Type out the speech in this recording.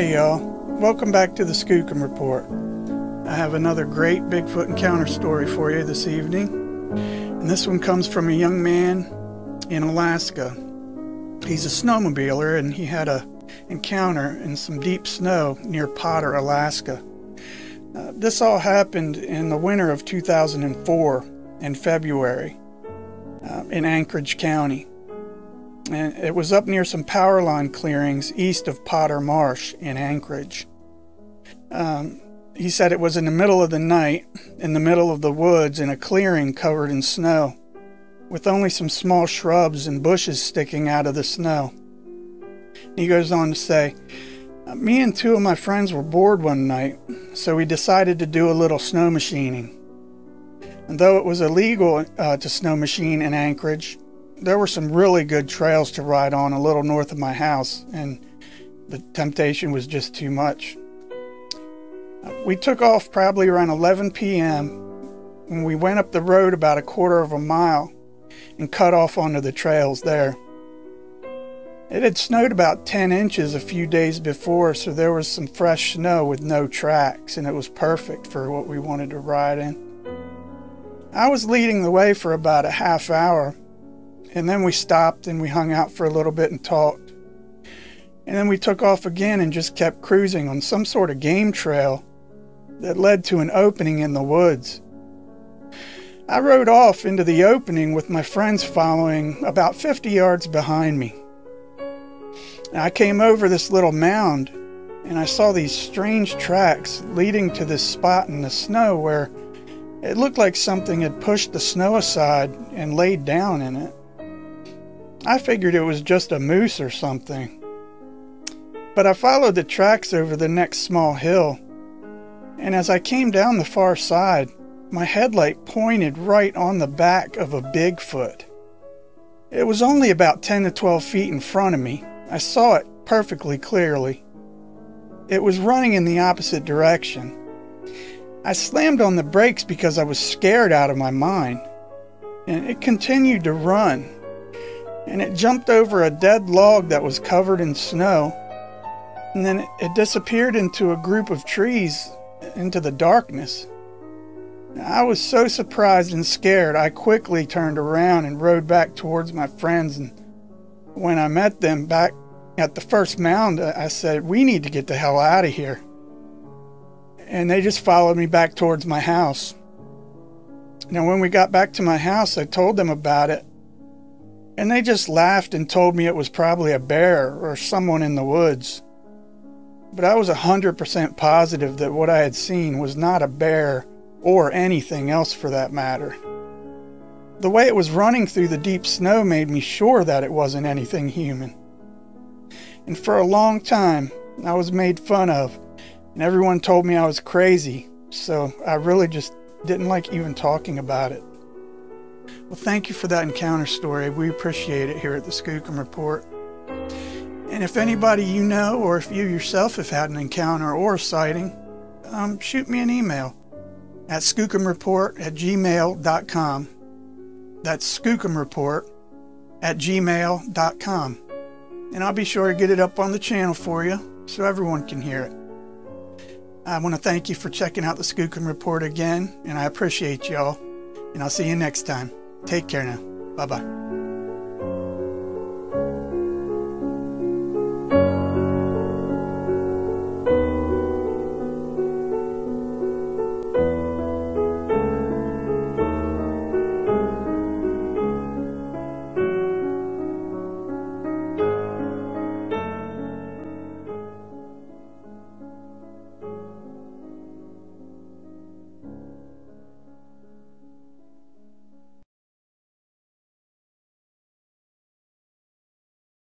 Hey y'all, welcome back to the Skookum Report. I have another great Bigfoot encounter story for you this evening. And this one comes from a young man in Alaska. He's a snowmobiler and he had a encounter in some deep snow near Potter, Alaska. Uh, this all happened in the winter of 2004 in February uh, in Anchorage County and it was up near some power line clearings east of Potter Marsh in Anchorage. Um, he said it was in the middle of the night, in the middle of the woods, in a clearing covered in snow, with only some small shrubs and bushes sticking out of the snow. He goes on to say, Me and two of my friends were bored one night, so we decided to do a little snow machining. And though it was illegal uh, to snow machine in Anchorage, there were some really good trails to ride on a little north of my house, and the temptation was just too much. We took off probably around 11 p.m. and we went up the road about a quarter of a mile and cut off onto the trails there. It had snowed about 10 inches a few days before, so there was some fresh snow with no tracks, and it was perfect for what we wanted to ride in. I was leading the way for about a half hour and then we stopped and we hung out for a little bit and talked. And then we took off again and just kept cruising on some sort of game trail that led to an opening in the woods. I rode off into the opening with my friends following about 50 yards behind me. I came over this little mound and I saw these strange tracks leading to this spot in the snow where it looked like something had pushed the snow aside and laid down in it. I figured it was just a moose or something. But I followed the tracks over the next small hill, and as I came down the far side, my headlight pointed right on the back of a Bigfoot. It was only about 10 to 12 feet in front of me. I saw it perfectly clearly. It was running in the opposite direction. I slammed on the brakes because I was scared out of my mind, and it continued to run and it jumped over a dead log that was covered in snow. And then it disappeared into a group of trees into the darkness. I was so surprised and scared, I quickly turned around and rode back towards my friends. And when I met them back at the first mound, I said, We need to get the hell out of here. And they just followed me back towards my house. Now, when we got back to my house, I told them about it and they just laughed and told me it was probably a bear or someone in the woods. But I was a 100% positive that what I had seen was not a bear or anything else for that matter. The way it was running through the deep snow made me sure that it wasn't anything human. And for a long time, I was made fun of, and everyone told me I was crazy, so I really just didn't like even talking about it. Well, thank you for that encounter story. We appreciate it here at the Skookum Report. And if anybody you know, or if you yourself have had an encounter or a sighting, um, shoot me an email at skookumreport at gmail.com. That's skookumreport at gmail.com. And I'll be sure to get it up on the channel for you so everyone can hear it. I want to thank you for checking out the Skookum Report again, and I appreciate y'all. And I'll see you next time. Take care now. Bye bye.